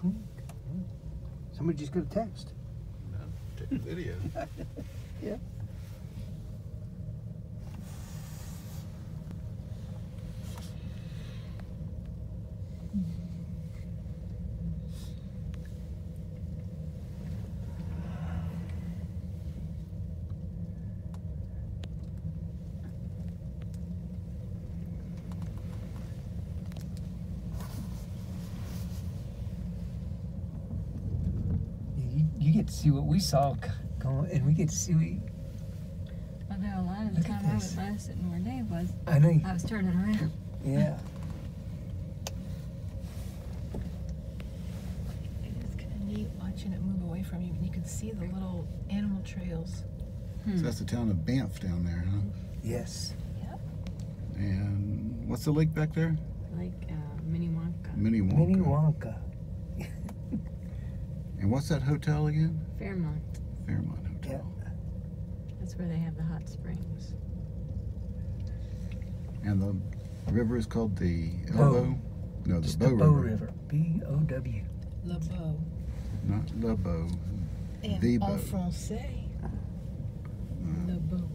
Clink. Somebody just got a text. No, take a video. Yeah. You, you get to see what we saw going, and we get to see what you, Well, there a lot of the Look at time I this. was last sitting where Dave was, I know. You, I was turning around. yeah. It is kind of neat watching it move away from you, and you can see the little animal trails. So that's the town of Banff down there, huh? Yes. Yep. And what's the lake back there? Lake uh, Minnewanka, Minnewanka. Minnie Wonka. And what's that hotel again? Fairmont. Fairmont Hotel. Yeah. That's where they have the hot springs. And the river is called the Bow. Elbow? No, the Just Bow the Bow River. River. B O W. Le Beau. Not Le Bow. And The en Beau. français, Uh, Le Beau.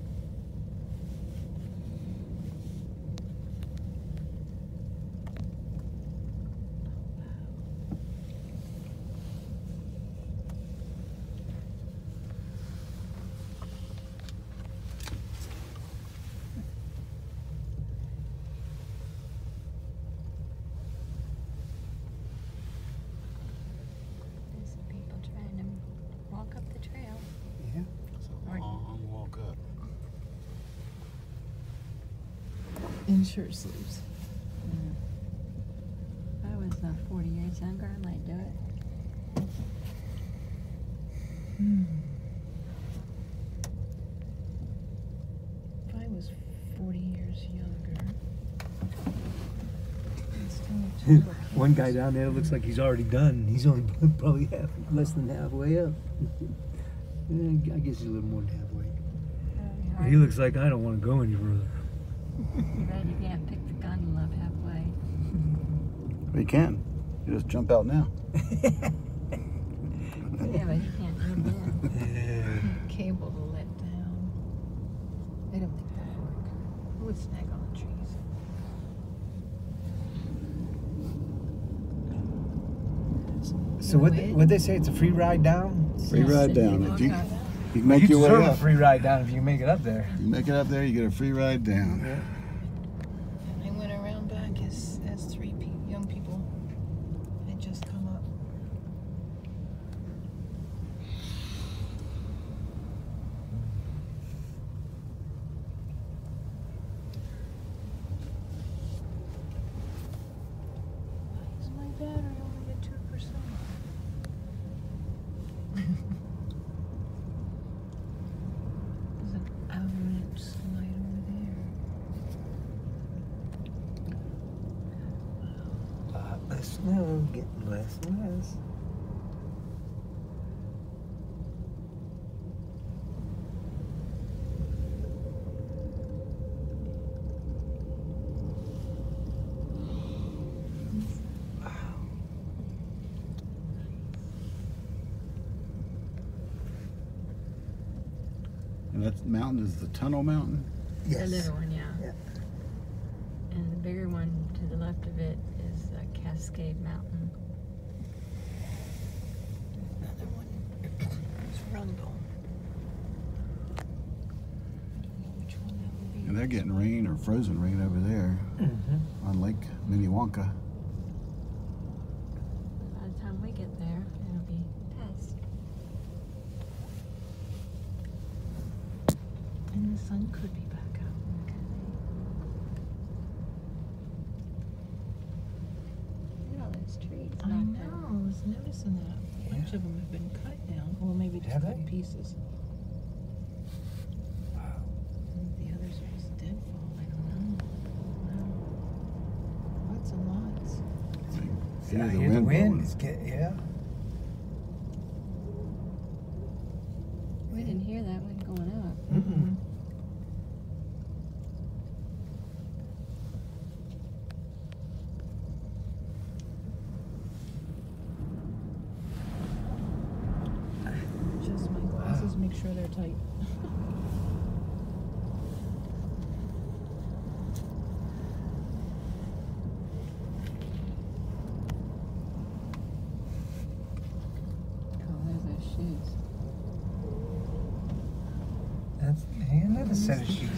There's some people trying to walk up the trail. Yeah. It's a long walk up. In shirt sleeves. If I was uh, 40 years younger, I might do it. Hmm. If I was 40 years younger. I'd still have two little One guy down there looks like he's already done. He's only probably half, less than halfway up. Eh, I guess he's a little more than halfway. He looks like I don't want to go any further. Too bad you can't pick the gondola up halfway. Well, you can. You just jump out now. Yeah, but you can't jump in. Cable to let down. I don't think that'll work. It would snag on the trees. So what? What they say? It's a free ride down. Free ride down. If you, you can make you your way deserve a free ride down if you make it up there. You make it up there, you get a free ride down. And I went around back as, as three pe- young people had just come up. Why is my battery only at two percent? There's an avalanche slide over there. Uh, the snow getting less and less. And that mountain is the Tunnel Mountain. Yes. The little one, yeah. Yeah. And the bigger one to the left of it is Cascade Mountain. Another one is Rundle. I don't know which one that would be. And they're getting rain or frozen rain over there Mm-hmm. on Lake Minnewanka. By the time we get there, it'll be past. And the sun could be back out. Look at all those trees. I back know, I was noticing that. A bunch of them have been cut down. Well, maybe just Have cut they? in pieces. Wow. And The others are just deadfall. I don't know. Wow. Lots and lots. Hear I the hear the wind wind. blowing. It's get, yeah. We didn't hear that one going up. Mm-mm. Tight. Those shoes. That's another set of shoes.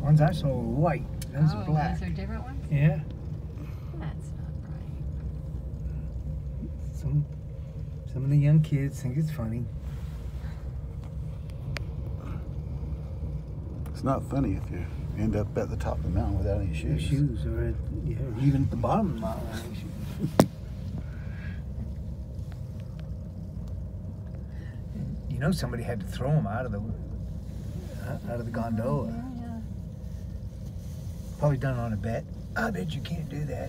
Ones I saw were white. Those oh, are black. those are different ones? Yeah. That's not right. Some some of the young kids think it's funny. It's not funny if you end up at the top of the mountain without any Shoes, shoes. shoes or at, yeah, even at the bottom of the mountain. I think shoes. You know, somebody had to throw them out of the uh, out of the gondola. Yeah, yeah. Probably done on a bet. I bet you can't do that.